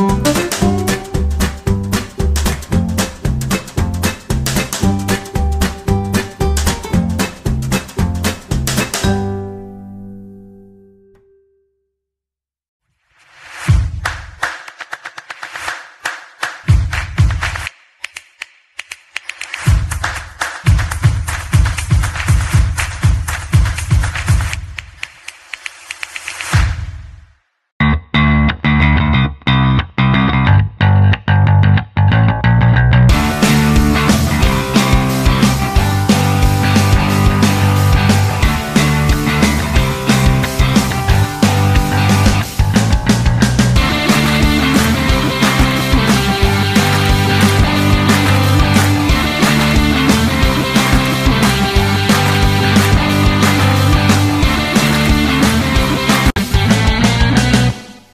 Música